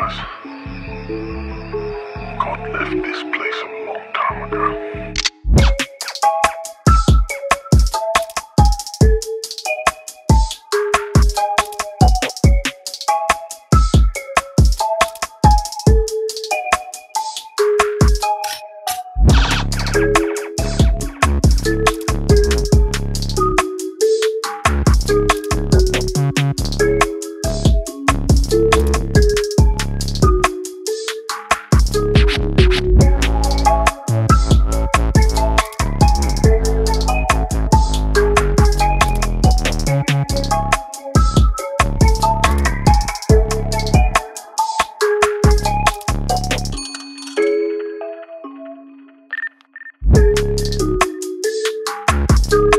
God left this place a long time ago. you